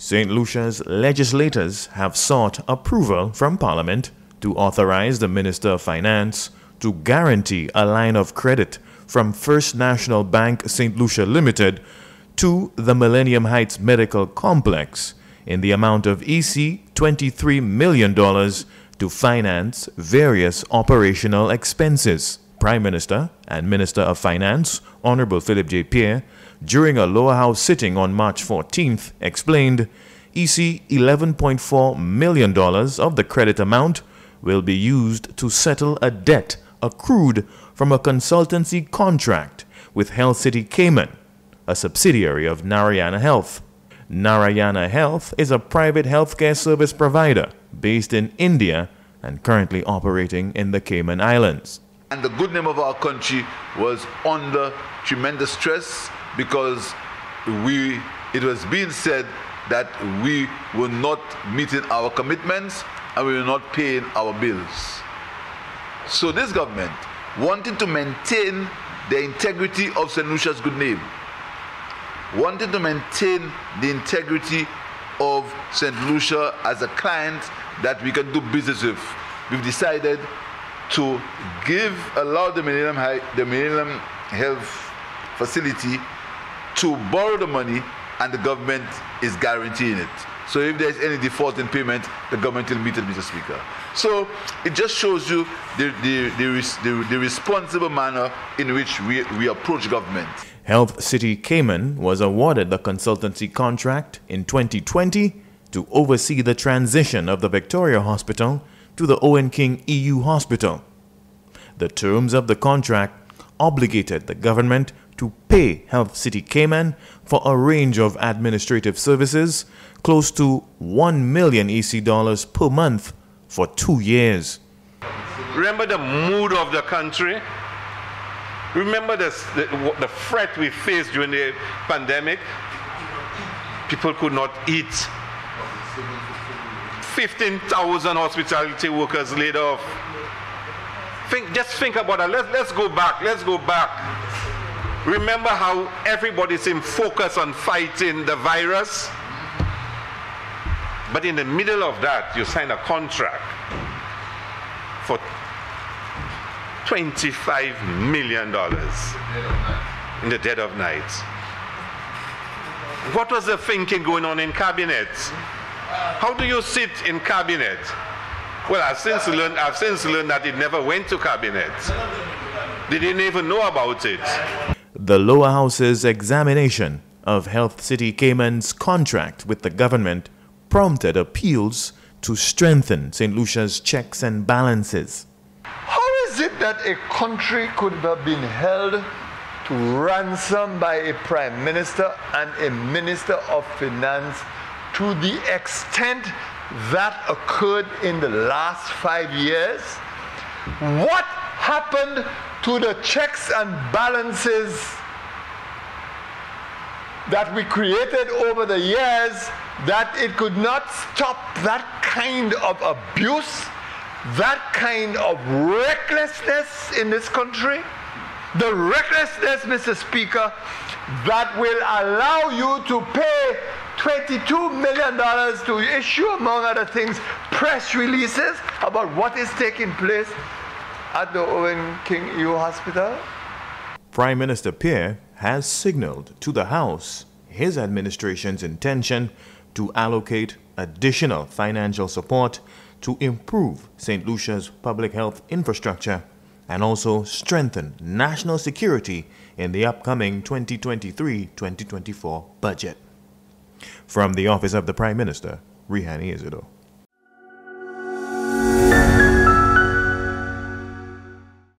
St. Lucia's legislators have sought approval from Parliament to authorize the Minister of Finance to guarantee a line of credit from First National Bank St. Lucia Limited to the Millennium Heights Medical Complex in the amount of EC $23 million to finance various operational expenses. Prime Minister and Minister of Finance, Honorable Philip J. Pierre, during a lower house sitting on March 14th, explained EC $11.4 million of the credit amount will be used to settle a debt accrued from a consultancy contract with Health City Cayman, a subsidiary of Narayana Health. Narayana Health is a private healthcare service provider based in India and currently operating in the Cayman Islands. And the good name of our country was under tremendous stress because we it was being said that we were not meeting our commitments and we were not paying our bills. So this government wanted to maintain the integrity of St. Lucia's good name, wanting to maintain the integrity of St. Lucia as a client that we can do business with. We've decided to give, allow the Millennium, the Millennium Health Facility to borrow the money and the government is guaranteeing it. So if there's any default in payment, the government will meet it, Mr. Speaker. So it just shows you the, the, the, the, the responsible manner in which we, we approach government. Health City Cayman was awarded the consultancy contract in 2020 to oversee the transition of the Victoria Hospital to the Owen King EU Hospital. The terms of the contract obligated the government to pay Health City Cayman for a range of administrative services close to 1 million EC dollars per month for two years. Remember the mood of the country? Remember the, the, the threat we faced during the pandemic? People could not eat. 15,000 hospitality workers laid off. Think, just think about that. Let's, let's go back. Let's go back. Remember how everybody seemed focused on fighting the virus? But in the middle of that, you sign a contract for $25 million in the dead of night. What was the thinking going on in cabinet? How do you sit in cabinet? Well, I've since learned, I've since learned that it never went to cabinet. They didn't even know about it. The lower house's examination of Health City Cayman's contract with the government prompted appeals to strengthen St. Lucia's checks and balances. How is it that a country could have been held to ransom by a prime minister and a minister of finance to the extent that occurred in the last five years? What happened to the checks and balances that we created over the years that it could not stop that kind of abuse, that kind of recklessness in this country? The recklessness, Mr. Speaker, that will allow you to pay $22 million to issue, among other things, press releases about what is taking place at the Owen King EU Hospital? Prime Minister Pierre has signaled to the House his administration's intention to allocate additional financial support to improve St. Lucia's public health infrastructure and also strengthen national security in the upcoming 2023-2024 budget. From the Office of the Prime Minister, Rehani Isidore.